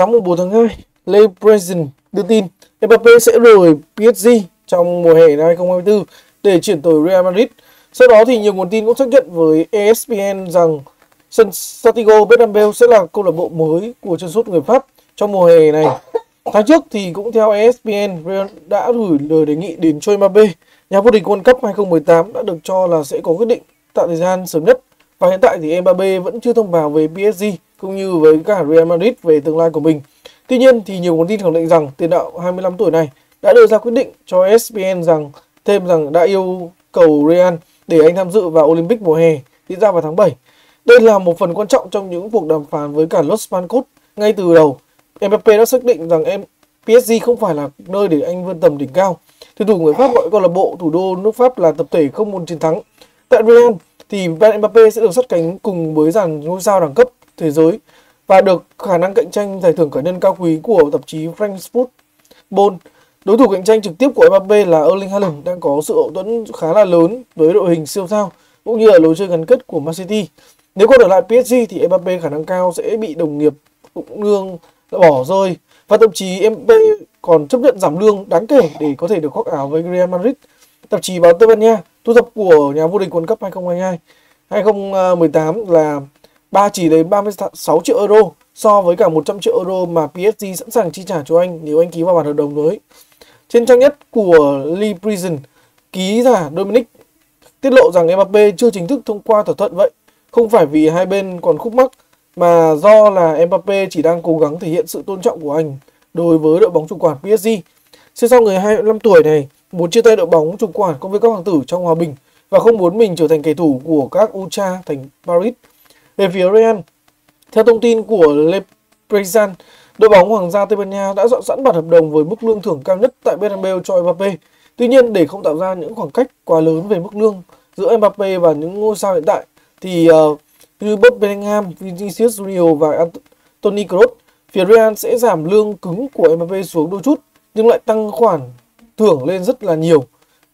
Sáng 4 tháng 2, Le President đưa tin Mbappe sẽ rời PSG trong mùa hè năm 2024 để chuyển tới Real Madrid. Sau đó thì nhiều nguồn tin cũng xác nhận với ESPN rằng sân Santiago Bernabeu sẽ là câu lạc bộ mới của chân sút người Pháp trong mùa hè này. Tháng trước thì cũng theo ESPN, Real đã gửi lời đề nghị đến cho Mbappe. Nhà vô địch World Cup 2018 đã được cho là sẽ có quyết định tại thời gian sớm nhất. Và hiện tại thì Mbappe vẫn chưa thông báo về PSG cũng như với cả Real Madrid về tương lai của mình. Tuy nhiên thì nhiều nguồn tin khẳng định rằng tiền đạo 25 tuổi này đã đưa ra quyết định cho ESPN rằng, thêm rằng đã yêu cầu Real để anh tham dự vào Olympic mùa hè diễn ra vào tháng 7. Đây là một phần quan trọng trong những cuộc đàm phán với cả Los Blancos ngay từ đầu. Mbappe đã xác định rằng em PSG không phải là nơi để anh vươn tầm đỉnh cao. Thủ thủ người Pháp gọi câu lạc bộ thủ đô nước Pháp là tập thể không muốn chiến thắng. Tại Real thì Mbappe sẽ được sát cánh cùng với dàn ngôi sao đẳng cấp thế giới và được khả năng cạnh tranh giải thưởng cá nhân cao quý của tạp chí Frankfurt Bond. Đối thủ cạnh tranh trực tiếp của Mbappe là Erling Haaland đang có sự hậu thuẫn khá là lớn với đội hình siêu sao cũng như là lối chơi gắn kết của Man City. Nếu còn ở lại PSG thì Mbappe khả năng cao sẽ bị đồng nghiệp cũng lương bỏ rơi và thậm chí Mbappe còn chấp nhận giảm lương đáng kể để có thể được khoác áo với Real Madrid. Tạp chí báo Tây Ban Nha, thu thập của nhà vô địch World Cup 2022 2018 à, là ba chỉ đến 36 triệu euro so với cả 100 triệu euro mà PSG sẵn sàng chi trả cho anh nếu anh ký vào bản hợp đồng mới. Trên trang nhất của Lee Prison, ký giả Dominic tiết lộ rằng Mbappe chưa chính thức thông qua thỏa thuận vậy. Không phải vì hai bên còn khúc mắc mà do là Mbappe chỉ đang cố gắng thể hiện sự tôn trọng của anh đối với đội bóng chủ quản PSG. Siêu sau người 25 tuổi này muốn chia tay đội bóng chủ quản công với các hoàng tử trong hòa bình và không muốn mình trở thành kẻ thù của các Ultra thành Paris. Về phía Real, theo thông tin của Le đội bóng Hoàng gia Tây Ban Nha đã dọn sẵn bản hợp đồng với mức lương thưởng cao nhất tại Bernabeu cho Mbappe. Tuy nhiên, để không tạo ra những khoảng cách quá lớn về mức lương giữa Mbappe và những ngôi sao hiện tại, thì ờ, uh, như Bob Bellingham, Vinicius Junior và Toni Kroos, phía Real sẽ giảm lương cứng của Mbappe xuống đôi chút, nhưng lại tăng khoản thưởng lên rất là nhiều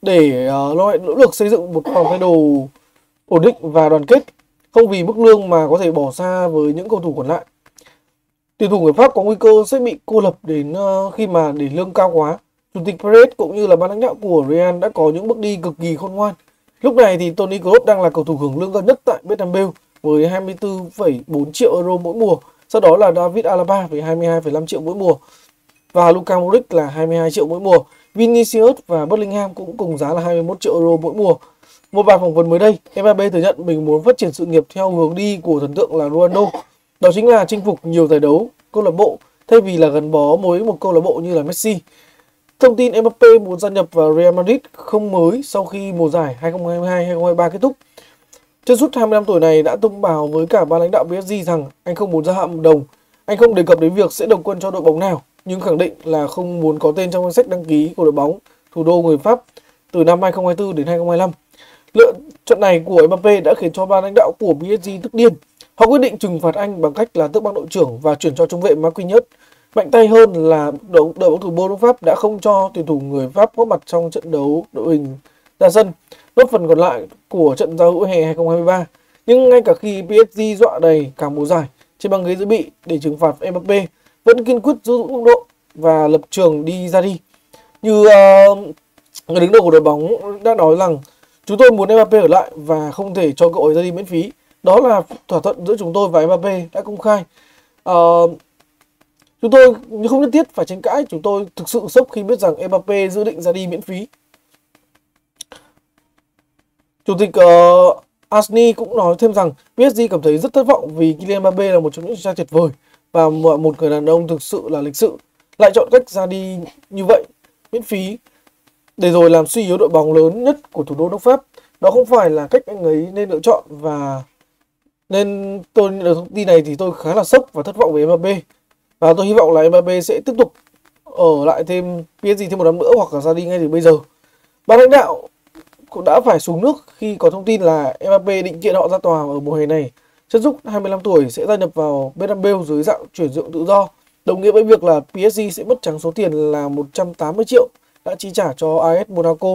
để uh, nỗ lực xây dựng một phòng thay đồ ổn định và đoàn kết không vì mức lương mà có thể bỏ xa với những cầu thủ còn lại. Tuyển thủ người Pháp có nguy cơ sẽ bị cô lập đến ờ, khi mà để lương cao quá. Chủ tịch Perez cũng như là ban lãnh đạo của Real đã có những bước đi cực kỳ khôn ngoan. Lúc này thì Toni Kroos đang là cầu thủ hưởng lương cao nhất tại Bernabeu với 24,4 triệu euro mỗi mùa. Sau đó là David Alaba với 22,5 triệu mỗi mùa và Luka Modric là 22 triệu mỗi mùa. Vinicius và Bellingham cũng cùng giá là 21 triệu euro mỗi mùa. Một bài phỏng vấn mới đây, Mbappe thừa nhận mình muốn phát triển sự nghiệp theo hướng đi của thần tượng là Ronaldo. Đó chính là chinh phục nhiều giải đấu, câu lạc bộ thay vì là gắn bó với một câu lạc bộ như là Messi. Thông tin Mbappe muốn gia nhập vào Real Madrid không mới sau khi mùa giải 2022-2023 kết thúc. Chân sút 25 tuổi này đã thông báo với cả ban lãnh đạo PSG rằng anh không muốn gia hạn hợp đồng. Anh không đề cập đến việc sẽ đồng quân cho đội bóng nào, nhưng khẳng định là không muốn có tên trong danh sách đăng ký của đội bóng thủ đô người Pháp từ năm 2024 đến 2025. Lựa trận này của Mbappe đã khiến cho ban lãnh đạo của PSG tức điên. Họ quyết định trừng phạt anh bằng cách là tước bằng đội trưởng và chuyển cho trung vệ Marquinhos. Mạnh tay hơn là đội đội bóng thủ môn nước Pháp đã không cho tuyển thủ người Pháp góp mặt trong trận đấu đội hình ra sân, nốt phần còn lại của trận giao hữu hè 2023. Nhưng ngay cả khi PSG dọa đầy cả mùa giải trên băng ghế dự bị để trừng phạt Mbappe, vẫn kiên quyết giữ vững độ và lập trường đi ra đi. Như uh, người đứng đầu của đội bóng đã nói rằng Chúng tôi muốn Mbappe ở lại và không thể cho cậu ấy ra đi miễn phí. Đó là thỏa thuận giữa chúng tôi và Mbappe đã công khai. Uh, chúng tôi không nhất thiết phải tranh cãi, chúng tôi thực sự sốc khi biết rằng Mbappe dự định ra đi miễn phí. Chủ tịch ờ, uh, Asni cũng nói thêm rằng PSG cảm thấy rất thất vọng vì Kylian Mbappe là một trong những trai tuyệt vời và một người đàn ông thực sự là lịch sự lại chọn cách ra đi như vậy miễn phí để rồi làm suy yếu đội bóng lớn nhất của thủ đô nước Pháp. Đó không phải là cách anh ấy nên lựa chọn và nên tôi nhận được thông tin này thì tôi khá là sốc và thất vọng về Mbappe. Và tôi hy vọng là Mbappe sẽ tiếp tục ở lại thêm PSG thêm một năm nữa hoặc là ra đi ngay từ bây giờ. Ban lãnh đạo cũng đã phải xuống nước khi có thông tin là Mbappe định kiện họ ra tòa ở mùa hè này. Chân giúp 25 tuổi sẽ gia nhập vào Bernabeu dưới dạng chuyển nhượng tự do, đồng nghĩa với việc là PSG sẽ mất trắng số tiền là 180 triệu đã chi trả cho AS Monaco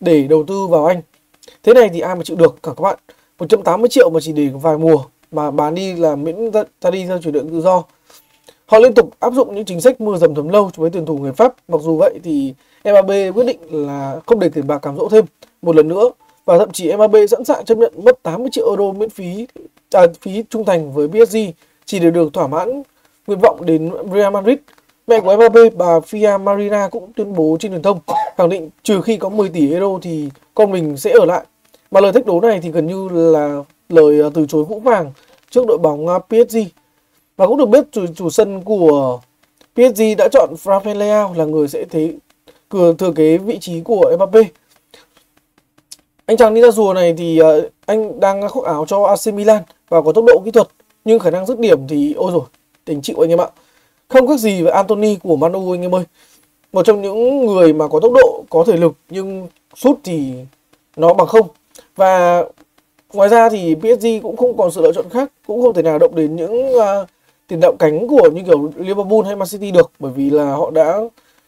để đầu tư vào anh. Thế này thì ai mà chịu được cả các bạn. 180 triệu mà chỉ để vài mùa mà bán đi là miễn ra đi theo chuyển nhượng tự do. Họ liên tục áp dụng những chính sách mưa dầm thấm lâu với tuyển thủ người Pháp. Mặc dù vậy thì Mbappe quyết định là không để tiền bạc cám dỗ thêm một lần nữa và thậm chí Mbappe sẵn sàng chấp nhận mất 80 triệu euro miễn phí à, phí trung thành với PSG chỉ để được thỏa mãn nguyện vọng đến Real Madrid. Mẹ của Mbappe, bà Fia Marina cũng tuyên bố trên truyền thông khẳng định trừ khi có 10 tỷ euro thì con mình sẽ ở lại. Mà lời thách đố này thì gần như là lời ờ, từ chối vũ vàng trước đội bóng ờ, PSG. Và cũng được biết chủ, chủ sân của PSG đã chọn Rafael Leao là người sẽ thế thừa, thừa kế vị trí của Mbappe. Anh chàng đi ra rùa này thì ờ, anh đang khoác áo cho AC Milan và có tốc độ kỹ thuật nhưng khả năng dứt điểm thì ôi rồi tình chịu anh em ạ. Không khác gì với Anthony của Manu anh em ơi. Một trong những người mà có tốc độ, có thể lực nhưng sút thì nó bằng không. Và ngoài ra thì PSG cũng không còn sự lựa chọn khác, cũng không thể nào động đến những uh, tiền đạo cánh của như kiểu Liverpool hay Man City được bởi vì là họ đã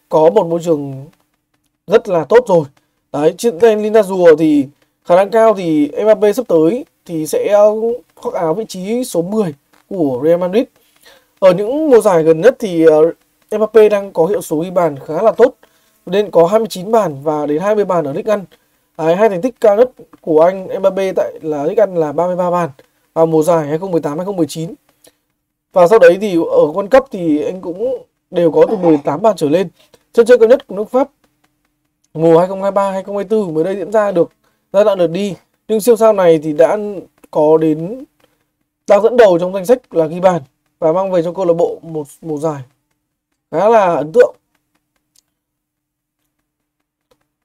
có một môi trường rất là tốt rồi. Đấy, trên tay Lina Rùa thì khả năng cao thì Mbappe sắp tới thì sẽ khoác áo vị trí số 10 của Real Madrid. Ở những mùa giải gần nhất thì ờ, uh, Mbappe đang có hiệu số ghi bàn khá là tốt nên có 29 bàn và đến 20 bàn ở Ligue 1. À, hai thành tích cao nhất của anh Mbappe tại là Ligue 1 là 33 bàn vào mùa giải 2018-2019. Và sau đấy thì ở World Cup thì anh cũng đều có từ 18 bàn trở lên. Sân chơi cao nhất của nước Pháp mùa 2023 2024 mới đây diễn ra được giai đoạn lượt đi. Nhưng siêu sao này thì đã có đến đang dẫn đầu trong danh sách là ghi bàn và mang về cho câu lạc bộ một mùa giải khá là ấn tượng.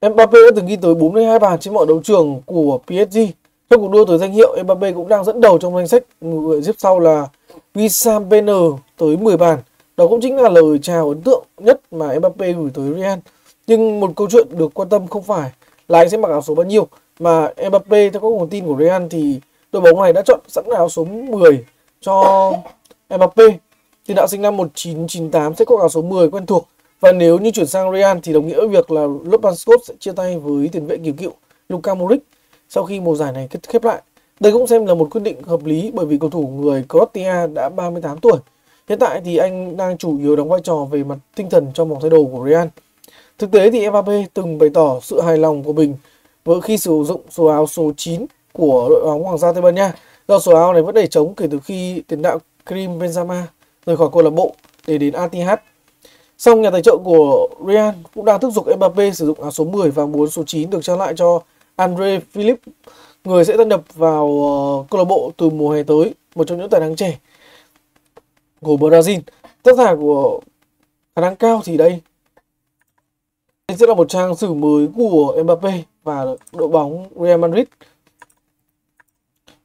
Mbappe đã từng ghi tới 42 bàn trên mọi đấu trường của PSG. Trong cuộc đua tới danh hiệu, Mbappe cũng đang dẫn đầu trong danh sách người xếp sau là Wissam Ben tới 10 bàn. Đó cũng chính là lời chào ấn tượng nhất mà Mbappe gửi tới Real. Nhưng một câu chuyện được quan tâm không phải là anh sẽ mặc áo số bao nhiêu mà Mbappe theo các nguồn tin của Real thì đội bóng này đã chọn sẵn áo số 10 cho Mbappe. Tiền đạo sinh năm 1998 sẽ có áo số 10 quen thuộc và nếu như chuyển sang Real thì đồng nghĩa việc là Lopan Scott sẽ chia tay với tiền vệ kỳ cựu Luka Modric sau khi mùa giải này kết khép lại. Đây cũng xem là một quyết định hợp lý bởi vì cầu thủ người Croatia đã 38 tuổi. Hiện tại thì anh đang chủ yếu đóng vai trò về mặt tinh thần trong vòng thay đồ của Real. Thực tế thì Mbappe từng bày tỏ sự hài lòng của mình với khi sử dụng số áo số 9 của đội bóng Hoàng gia Tây Ban Nha. Do số áo này vẫn để trống kể từ khi tiền đạo Karim Benzema rời khỏi câu lạc bộ để đến ATH. Song nhà tài trợ của Real cũng đang thúc giục Mbappe sử dụng áo số 10 và muốn số 9 được trao lại cho Andre Philip, người sẽ tân nhập vào uh, câu lạc bộ từ mùa hè tới, một trong những tài năng trẻ của Brazil. Tác giả của khả năng cao thì đây đây sẽ là một trang sử mới của Mbappe và đội bóng Real Madrid.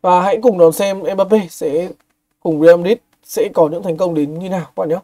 Và hãy cùng đón xem Mbappe sẽ cùng Real Madrid sẽ có những thành công đến như nào các bạn nhé.